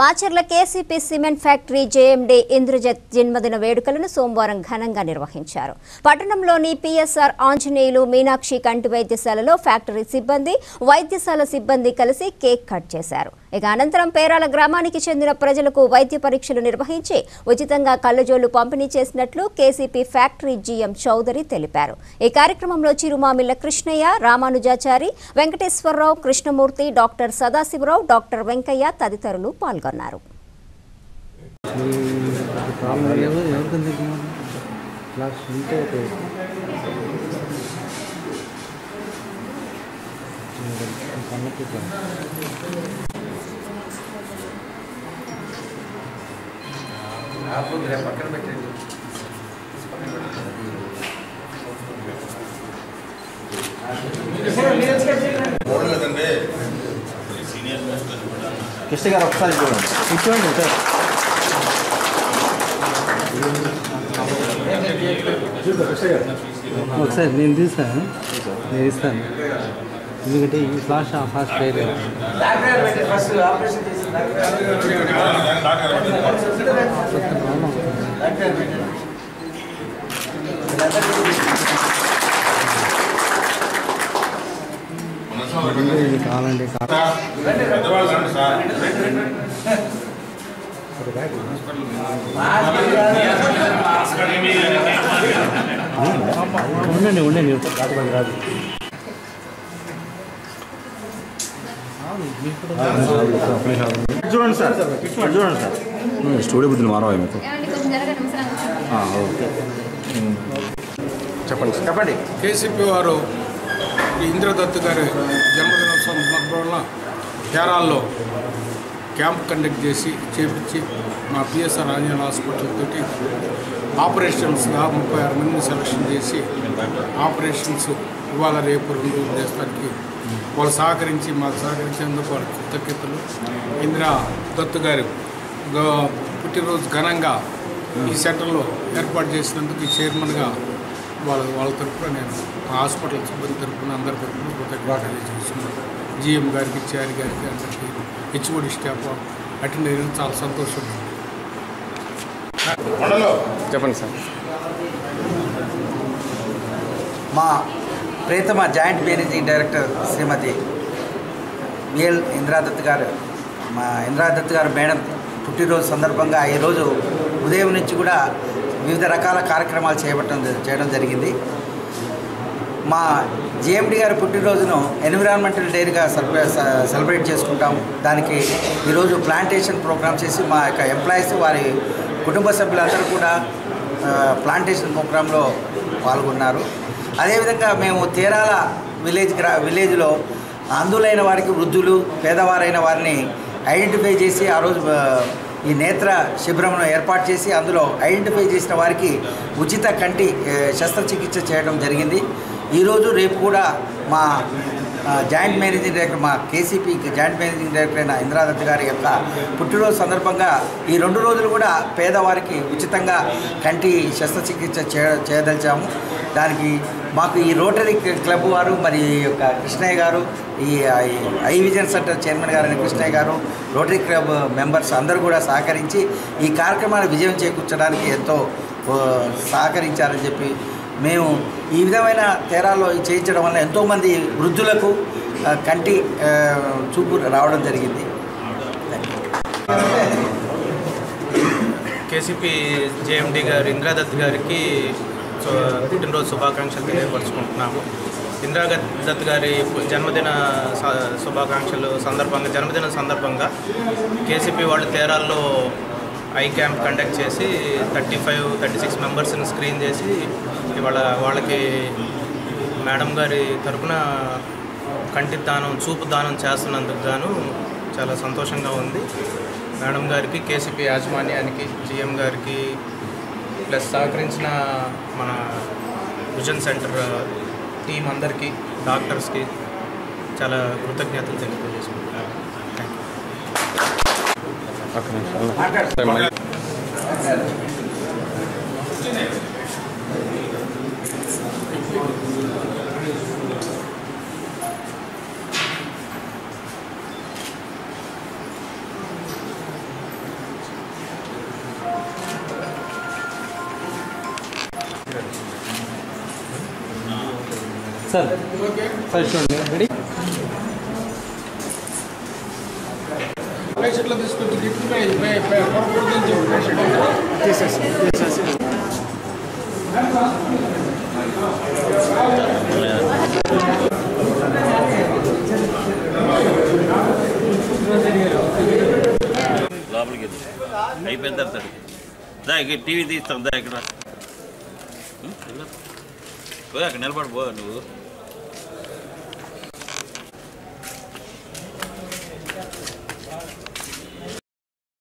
Macherla KCP cement factory JMD Indrajit జన్మదిన వేడుకలను సోమవారం ఘనంగా నిర్వహించారు. పట్టణంలోని పిఎస్ఆర్ ఆంజనేయులు మీనాక్షి కంటి వైద్యశాలలో ఫ్యాక్టరీ సిబ్బంది వైద్యశాల సిబ్బంది కలిసి కేక్ కట్ చేశారు. ఇక అనంతరం పేరాల గ్రామానికి చెందిన ప్రజలకు వైద్య పరీక్షలు నిర్వహించి ఉచితంగా కళ్ళజోళ్ళు పంపిణీ చేసినట్లు కేసీపీ ఫ్యాక్టరీ జీఎం చౌదరి తెలిపారు. ఈ కార్యక్రమంలో చిరుమామిల్ల కృష్ణయ్య రామానుజాచారి వెంకటేశ్వరరావు కృష్ణమూర్తి డాక్టర్ సదాశివరావు డాక్టర్ వెంకయ్య తదితరులు పాల్గొన్నారు. క్లాస్ ఉంటే కన్నకి పక్కన పెట్టండి కృష్ణ గారు ఒకసారి చూడండి కూర్చోండి సార్ ఒకసారి నేను తీస్తాను నేను ఇస్తాను ఎందుకంటే ఈ ఫ్లాష్ ఆ ఫ్లాష్ పేరు డాక్టర్ పెట్టండి ఫస్ట్ ఆపరేషన్ చేసి డాక్టర్ పెట్టండి ఇది కావాలండి ఉండండి ఉండండి కాకపోతే రాదు చూడండి సార్ చూడండి సార్ స్టూడియో బుద్ధిని మారవా మీకు ఓకే చెప్పండి. సార్ చెప్పండి కేసీపీ వారు ఇంద్రదత్ గారి జన్మదినోత్సవం సందర్భంలో కేరాల్లో క్యాంప్ కండక్ట్ చేసి చేపించి మా పిఎస్ఆర్ ఆంజనేయ హాస్పిటల్ తోటి ఆపరేషన్స్గా ముప్పై ఆరు మందిని సెలక్షన్ చేసి ఆపరేషన్స్ ఇవాళ రేపు రెండు దేశానికి చేస్తానికి వాళ్ళు సహకరించి మాకు సహకరించేందుకు వాళ్ళ కృతజ్ఞతలు. ఇందిరా దత్తు గారు పుట్టినరోజు ఘనంగా ఈ సెంటర్లో ఏర్పాటు చేసినందుకు ఈ చైర్మన్గా వాళ్ళ వాళ్ళ తరఫున నేను హాస్పిటల్ సిబ్బంది తరఫున అందరి తరఫున కృతజ్ఞత తెలియజేస్తున్నాను. జిఎం గారికి చారి గారికి అందరికీ హెచ్ఓడి స్టాఫ్ అటెండ్ అయినందుకు చాలా సంతోషం. చెప్పండి సార్. మా ప్రియతమ joint managing director Srimati VL Indradatt garu. మా ఇంద్రాదత్ గారు మేడం పుట్టినరోజు సందర్భంగా ఈరోజు ఉదయం నుంచి కూడా వివిధ రకాల కార్యక్రమాలు చేపట్టడం చేయడం జరిగింది. మా జిఎండి గారి పుట్టినరోజును ఎన్విరాన్మెంటల్ డేగా సెలబ్రేట్ చేసుకుంటాము దానికి ఈరోజు ప్లాంటేషన్ ప్రోగ్రామ్ చేసి మా యొక్క ఎంప్లాయీస్ వారి కుటుంబ సభ్యులందరూ కూడా ప్లాంటేషన్ ప్రోగ్రాంలో పాల్గొన్నారు. అదేవిధంగా మేము తీరాల విలేజ్ గ్రా విలేజ్లో అందులైన వారికి వృద్ధులు పేదవారైన వారిని ఐడెంటిఫై చేసి ఆ రోజు ఈ నేత్ర శిబిరంను ఏర్పాటు చేసి అందులో ఐడెంటిఫై చేసిన వారికి ఉచిత కంటి శస్త్రచికిత్స చేయడం జరిగింది. ఈరోజు రేపు కూడా మా జాయింట్ మేనేజింగ్ డైరెక్టర్ మా కేసీపీ జాయింట్ మేనేజింగ్ డైరెక్టర్ అయిన ఇంద్రాదత్ గారి యొక్క పుట్టినరోజు సందర్భంగా ఈ రెండు రోజులు కూడా పేదవారికి ఉచితంగా కంటి శస్త్రచికిత్స చే చేయదలిచాము. దానికి మాకు ఈ రోటరీ క్లబ్ వారు మరి ఈ యొక్క కృష్ణయ్య గారు ఈ ఐ విజన్ సెంటర్ చైర్మన్ గారైన కృష్ణయ్య గారు రోటరీ క్లబ్ మెంబర్స్ అందరూ కూడా సహకరించి ఈ కార్యక్రమాన్ని విజయం చేకూర్చడానికి ఎంతో సహకరించారని చెప్పి మేము ఈ విధమైన తేరాల్లో చేయించడం వల్ల ఎంతోమంది వృద్ధులకు కంటి చూపు రావడం జరిగింది. కేసీపీ జేఎండి గారు ఇంద్రాదత్ గారికి సో పుట్టినరోజు శుభాకాంక్షలు తెలియపరుచుకుంటున్నాము. ఇంద్రాదత్ గారి జన్మదిన స- శుభాకాంక్షలు సందర్భంగా జన్మదిన సందర్భంగా కేసీపీ వాళ్ళు తేరాల్లో ఐ క్యాంప్ కండక్ట్ చేసి థర్టీ ఫైవ్ థర్టీ సిక్స్ మెంబర్స్ని స్క్రీన్ చేసి ఇవాళ వాళ్ళకి మేడం గారి తరఫున కంటి దానం చూపు దానం చేస్తున్నందుకు గాను చాలా సంతోషంగా ఉంది. మేడం గారికి కేసీపీ యాజమాన్యానికి జిఎం గారికి ప్లస్ సహకరించిన మన విజన్ సెంటర్ టీం అందరికీ డాక్టర్స్కి చాలా కృతజ్ఞతలు తెలియజేసుకుంటున్నాను. థ్యాంక్ యూ సార్ సార్ చూడండి ready పేషెంట్లో తీసుకొచ్చి గిఫ్ట్పై పొరకూడదని చెప్పి పేషెంట్ లోపలికి వెళ్ళు. అయిపోయిన తర్వాత అడుగు. దా ఇక్కడ టీవీ తీస్తాం దా ఇక్కడ ఉం, వెళ్ళు. పోయి అక్కడ నిలబడి పో నువ్వు